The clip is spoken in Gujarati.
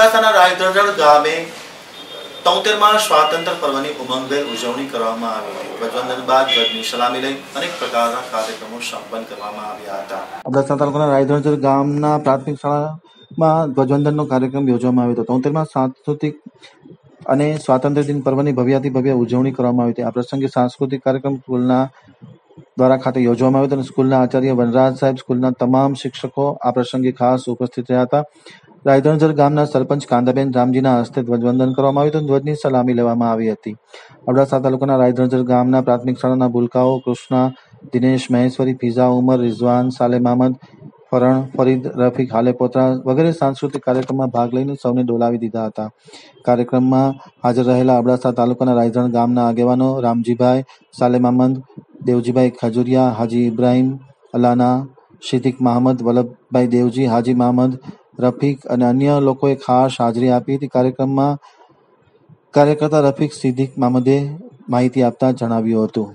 અબડાસાના રાયધરજળ ગામે તોતેરમાં સ્વાતંત્ર પર્વની ઉમંગભેર ઉજવણી કરવામાં આવી હતી. ગજવંદન બાદ ધ્વજની સલામી લઈ અનેક પ્રકારના કાર્યક્રમો સંપન્ન કરવામાં આવ્યા હતા. અબડાસા તાલુકાના રાયધરજળ ગામના પ્રાથમિક શાળામાં ધ્વજવંદનનો કાર્યક્રમ યોજવામાં આવ્યો હતો. તોતેરમાં સાંસ્કૃતિક અને સ્વાતંત્ર્ય દિન પર્વની ભવ્યાથી ભવ્ય ઉજવણી કરવામાં આવી હતી. આ પ્રસંગે સાંસ્કૃતિક કાર્યક્રમ સ્કૂલના દ્વારા ખાતે યોજવામાં આવ્યો હતો અને સ્કૂલના આચાર્ય વનરાજ સાહેબ, સ્કૂલના તમામ શિક્ષકો આ પ્રસંગે ખાસ ઉપસ્થિત રહ્યા હતા. રાયધણજર ગામના સરપંચ કાંદાબેન રામજીના હસ્તે ધ્વજવંદન કરવામાં આવ્યું હતું. ધ્વજની સલામી લેવામાં આવી હતી. અબડાસા તાલુકાના રાયધણજર ગામના પ્રાથમિક શાળાના ભૂલકાઓ, કૃષ્ણા, દિનેશ મહેશ્વરી, ફિઝા ઉમર, રિઝવાન, સાલેમ અહમદ, ફરણ, ફરીદ, રફીક હાલેપોત્રા વગેરે સાંસ્કૃતિક કાર્યક્રમમાં ભાગ લઈને સૌને ડોલાવી દીધા હતા. કાર્યક્રમમાં હાજર રહેલા અબડાસા તાલુકાના રાયધણ ગામના આગેવાનો રામજીભાઈ, સાલેમ અહમદ, દેવજીભાઈ ખજુરિયા, હાજી ઇબ્રાહીમ, અલાના સિદ્દીક મહમદ, વલ્લભભાઈ દેવજી, હાજી મહમદ રફીક અને અન્ય લોકોએ ખાસ હાજરી આપી હતી. કાર્યક્રમમાં કાર્યકર્તા રફીક સિદ્દીક મામદે માહિતી આપતા જણાવ્યું હતું.